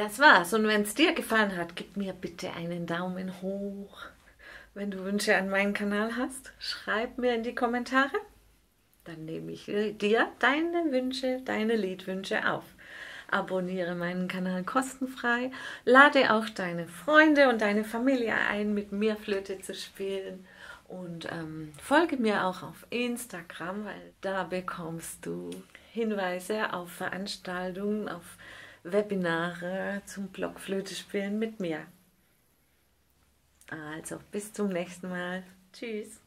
Das war's. Und wenn es dir gefallen hat, gib mir bitte einen Daumen hoch. Wenn du Wünsche an meinen Kanal hast, schreib mir in die Kommentare. Dann nehme ich dir deine Wünsche, deine Liedwünsche auf. Abonniere meinen Kanal kostenfrei. Lade auch deine Freunde und deine Familie ein, mit mir Flöte zu spielen. Und ähm, folge mir auch auf Instagram, weil da bekommst du Hinweise auf Veranstaltungen, auf Webinare zum Blockflöte spielen mit mir. Also bis zum nächsten Mal. Tschüss.